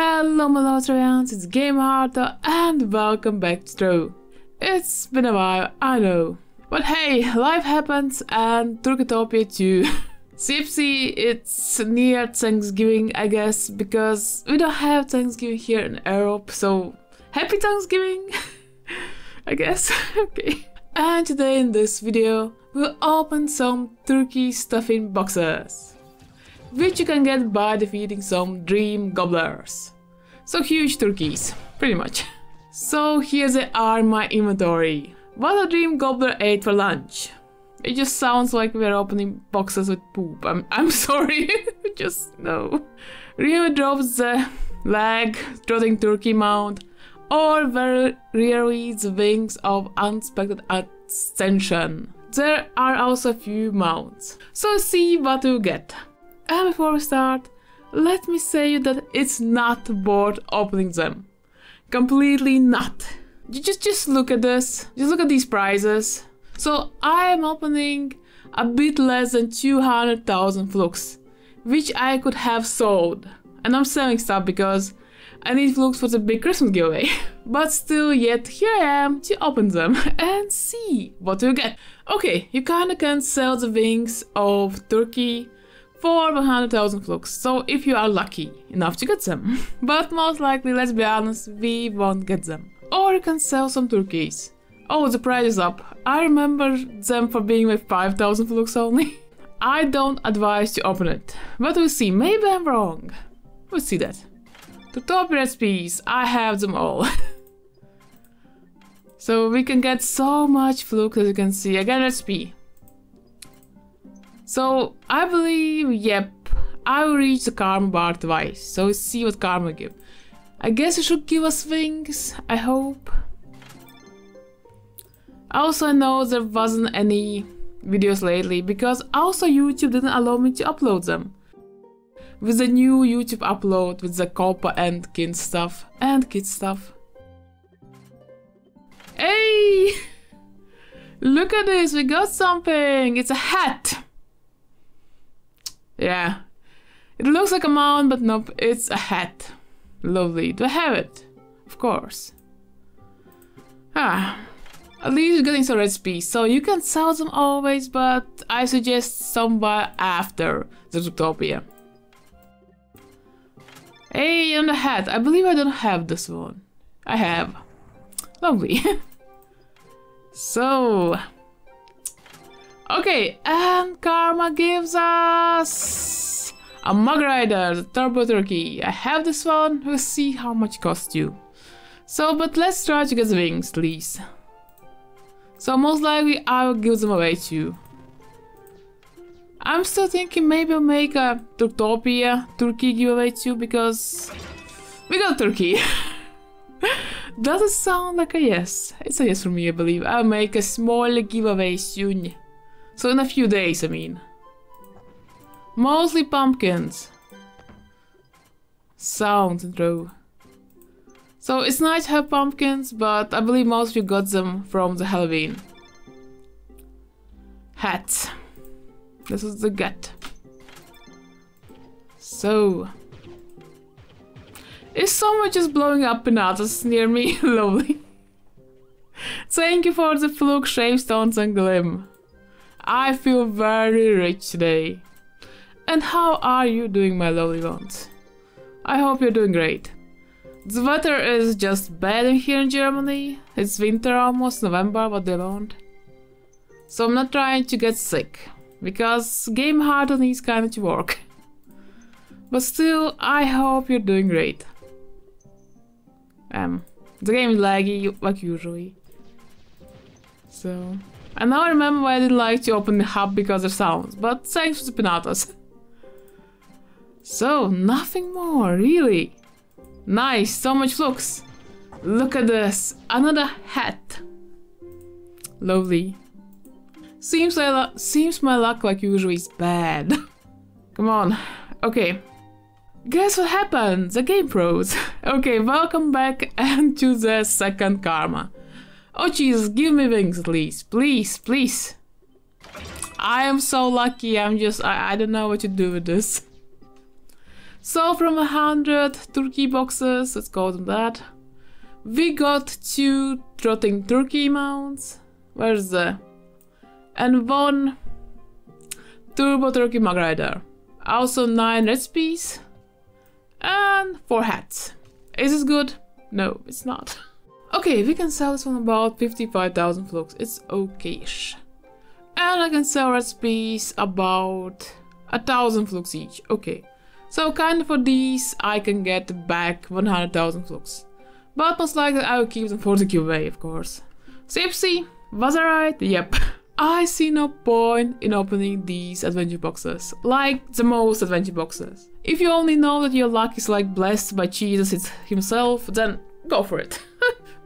Hello my little Trovians, it's Gamer Heart and welcome back to. It's been a while, I know. But hey, life happens and Turkeytopia too. CFC, it's near Thanksgiving, I guess, because we don't have Thanksgiving here in Europe, so happy Thanksgiving, I guess, okay. And today in this video, we'll open some turkey stuffing boxes, which you can get by defeating some dream gobblers. So huge turkeys, pretty much. So here's they are my inventory. What a dream gobbler ate for lunch. It just sounds like we're opening boxes with poop. I'm, I'm sorry, just no. Rio drops the leg, trotting turkey mount, or very rarely the wings of unexpected ascension. There are also a few mounts, so see what you get. And before we start, let me say that it's not worth opening them. Completely not. You just just look at this. Just look at these prices. So I am opening a bit less than 200,000 flux, which I could have sold. And I'm selling stuff because I need flux for the big Christmas giveaway. but still, yet here I am to open them and see what you get. Okay, you kinda can sell the wings of turkey for 100,000 flux, so if you are lucky enough to get them. but most likely, let's be honest, we won't get them. Or you can sell some turkeys. Oh, the price is up. I remember them for being with 5000 flux only. I don't advise to open it, but we'll see, maybe I'm wrong. We'll see that. The top recipes, I have them all. so we can get so much flux as you can see. Again, recipe. So I believe, yep, I will reach the karma bar twice. So see what karma give. I guess it should give us wings, I hope. Also, I know there wasn't any videos lately because also YouTube didn't allow me to upload them. With the new YouTube upload with the Copa and kid stuff and kid stuff. Hey! Look at this, we got something! It's a hat! Yeah. It looks like a mount, but nope, it's a hat. Lovely. Do I have it? Of course. Ah. At least you're getting some recipes, so you can sell them always, but I suggest somewhere after the Zootopia. Hey, on the hat. I believe I don't have this one. I have. Lovely. so... Okay, and Karma gives us... A Mag Rider, the Turbo Turkey. I have this one, we'll see how much it costs you. So, but let's try to get the wings, please. So most likely I will give them away to you. I'm still thinking maybe I'll make a Turkeytopia Turkey giveaway too because we got Turkey. Does it sound like a yes? It's a yes for me, I believe. I'll make a small giveaway soon. So in a few days, I mean. Mostly pumpkins. Sounds and throw. So it's nice to have pumpkins, but I believe most of you got them from the Halloween. Hats. This is the gut. So... Is someone just blowing up pinatas near me? Lovely. Thank you for the fluke, stones and glim. I feel very rich today. And how are you doing, my lovely ones? I hope you're doing great. The weather is just bad here in Germany. It's winter almost, November, what they want. So I'm not trying to get sick, because game hard needs kind of to work. But still, I hope you're doing great. Um, the game is laggy, like usually. So... And now I remember why I didn't like to open the hub because of sounds, but thanks the pinatas. So, nothing more, really. Nice, so much flux. Look at this, another hat. Lovely. Seems seems my luck like usually is bad. Come on. Okay. Guess what happened? The game froze. okay, welcome back and to the second karma. Oh Jesus, give me wings please. Please, please. I am so lucky, I'm just, I, I don't know what to do with this. So from a hundred turkey boxes, let's call them that, we got two trotting turkey mounts. Where's the... And one turbo turkey mag rider. Also nine recipes. And four hats. Is this good? No, it's not. okay, we can sell this one about 55,000 flux. It's okay-ish. And I can sell recipes about a thousand flux each. Okay. So kind of for these I can get back 100,000 flux. But most likely I will keep them for the giveaway, of course. Sipsy, was I right? Yep. I see no point in opening these adventure boxes, like the most adventure boxes. If you only know that your luck is like blessed by Jesus himself, then go for it.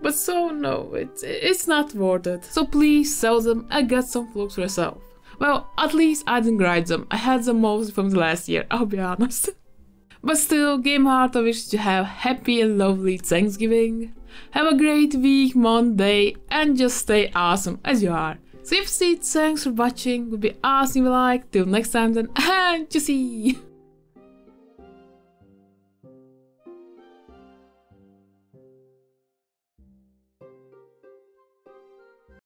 but so no, it's, it's not worth it. So please sell them and get some flukes for yourself. Well, at least I didn't grind them. I had them most from the last year, I'll be honest. but still, Gamer Heart, I wish you have happy and lovely Thanksgiving. Have a great week, Monday, and just stay awesome as you are. So if you see, thanks for watching, would be awesome if you like. Till next time then, and you see.